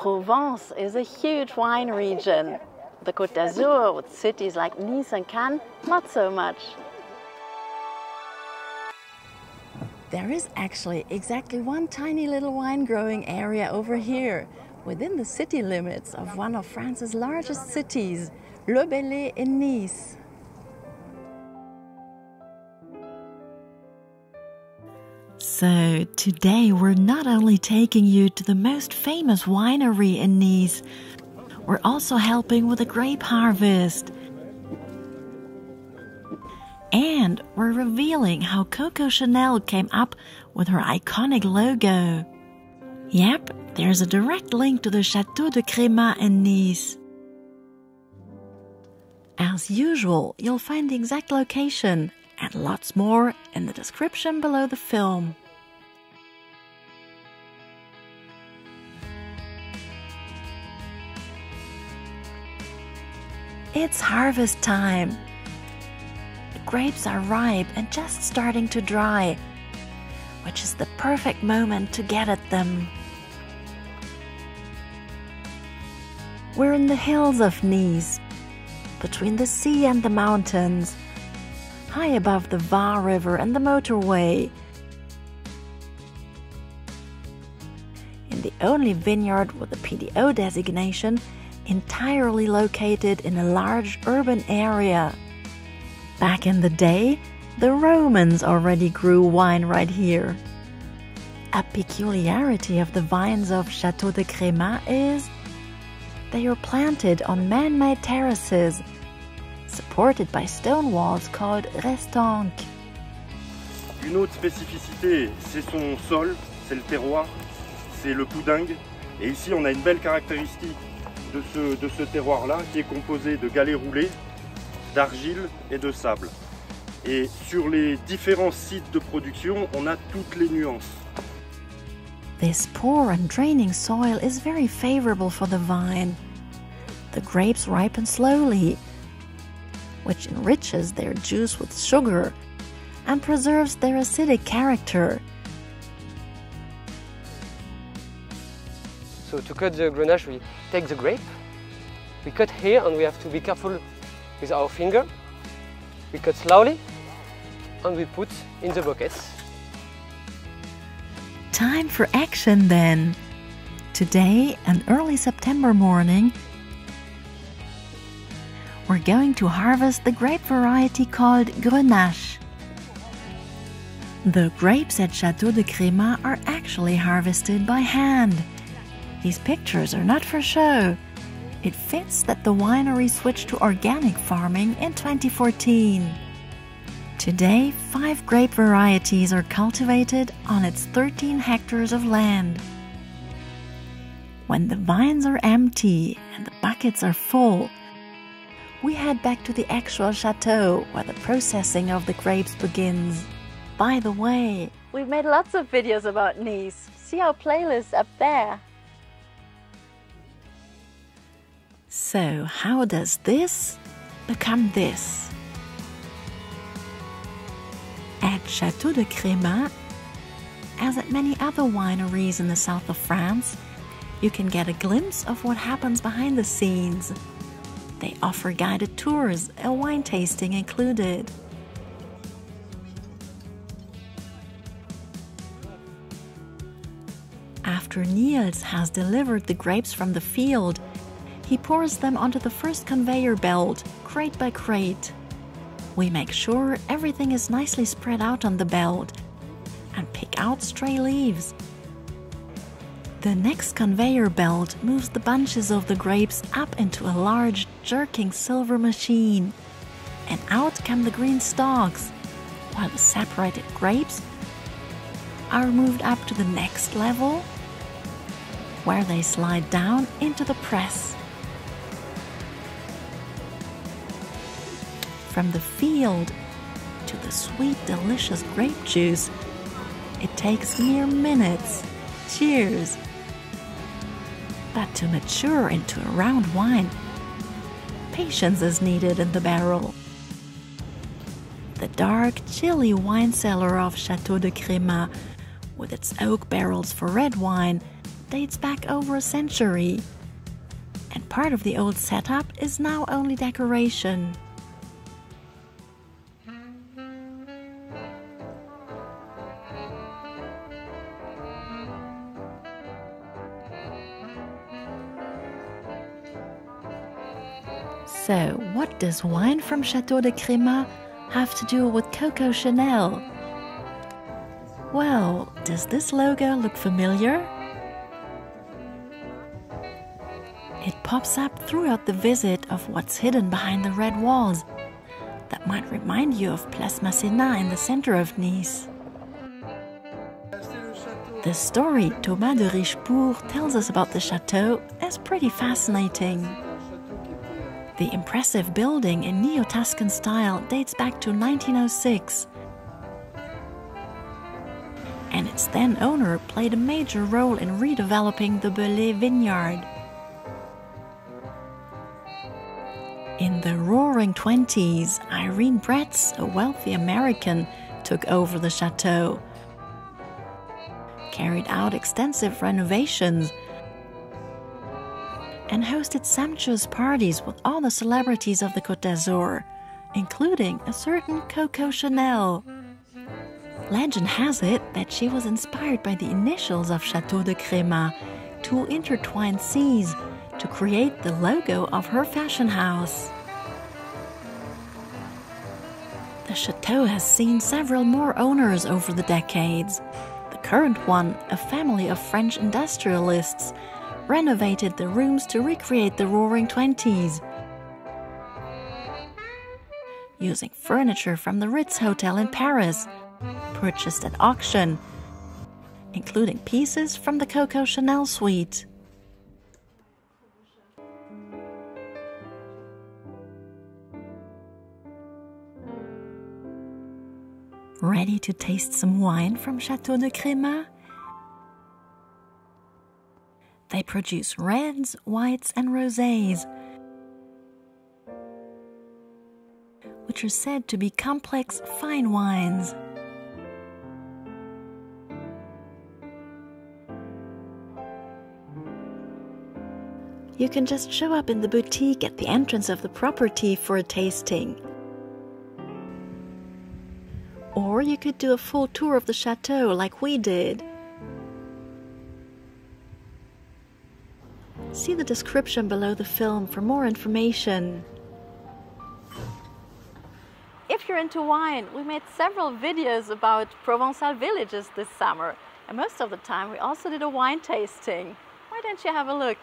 Provence is a huge wine region. The Côte d'Azur, with cities like Nice and Cannes, not so much. There is actually exactly one tiny little wine growing area over here, within the city limits of one of France's largest cities, Le Bellet in Nice. So, today we're not only taking you to the most famous winery in Nice, we're also helping with the grape harvest. And we're revealing how Coco Chanel came up with her iconic logo. Yep, there's a direct link to the Chateau de Crémat in Nice. As usual, you'll find the exact location and lots more in the description below the film. It's harvest time. The grapes are ripe and just starting to dry, which is the perfect moment to get at them. We're in the hills of Nice, between the sea and the mountains, high above the Var River and the motorway. In the only vineyard with a PDO designation entirely located in a large urban area. Back in the day, the Romans already grew wine right here. A peculiarity of the vines of Chateau de Crémat is they are planted on man made terraces, supported by stone walls called restanques. Une autre spécificité, c'est son sol, c'est le terroir, c'est le poudingue. Et ici, on a une belle caractéristique de ce, terroir-là qui est composé de galets roulés, d'argile et de sable. Et sur les différents sites de production, on a toutes les nuances. This poor and draining soil is very favorable for the vine. The grapes ripen slowly, which enriches their juice with sugar and preserves their acidic character. So to cut the grenache, we take the grape, we cut here and we have to be careful with our finger. We cut slowly and we put in the buckets. Time for action then. Today, an early September morning, we're going to harvest the grape variety called Grenache. The grapes at Chateau de Crémat are actually harvested by hand these pictures are not for show. It fits that the winery switched to organic farming in 2014. Today, five grape varieties are cultivated on its 13 hectares of land. When the vines are empty and the buckets are full, we head back to the actual chateau where the processing of the grapes begins. By the way, we've made lots of videos about Nice. See our playlist up there. So, how does this become this? At Chateau de Crémat, as at many other wineries in the south of France, you can get a glimpse of what happens behind the scenes. They offer guided tours, a wine tasting included. After Niels has delivered the grapes from the field, he pours them onto the first conveyor belt, crate by crate. We make sure everything is nicely spread out on the belt and pick out stray leaves. The next conveyor belt moves the bunches of the grapes up into a large, jerking silver machine. And out come the green stalks, while the separated grapes are moved up to the next level, where they slide down into the press. From the field to the sweet, delicious grape juice. It takes mere minutes. Cheers! But to mature into a round wine, patience is needed in the barrel. The dark, chilly wine cellar of Chateau de Crémat, with its oak barrels for red wine dates back over a century. And part of the old setup is now only decoration. So, what does wine from Chateau de Crémat have to do with Coco Chanel? Well, does this logo look familiar? It pops up throughout the visit of what's hidden behind the red walls that might remind you of Place Masséna in the center of Nice. The story Thomas de Richebourg tells us about the chateau is pretty fascinating. The impressive building in Neo Tuscan style dates back to 1906, and its then owner played a major role in redeveloping the Bellet vineyard. In the roaring 20s, Irene Bretz, a wealthy American, took over the chateau, carried out extensive renovations, and hosted sumptuous parties with all the celebrities of the Côte d'Azur, including a certain Coco Chanel. Legend has it that she was inspired by the initials of Chateau de Crémat, two intertwined C's, to create the logo of her fashion house. The chateau has seen several more owners over the decades. The current one, a family of French industrialists, renovated the rooms to recreate the Roaring Twenties. Using furniture from the Ritz Hotel in Paris, purchased at auction, including pieces from the Coco Chanel suite. Ready to taste some wine from Chateau de Crémat? Produce reds, whites, and rosés, which are said to be complex, fine wines. You can just show up in the boutique at the entrance of the property for a tasting. Or you could do a full tour of the chateau like we did. See the description below the film for more information. If you're into wine, we made several videos about Provençal villages this summer, and most of the time we also did a wine tasting. Why don't you have a look?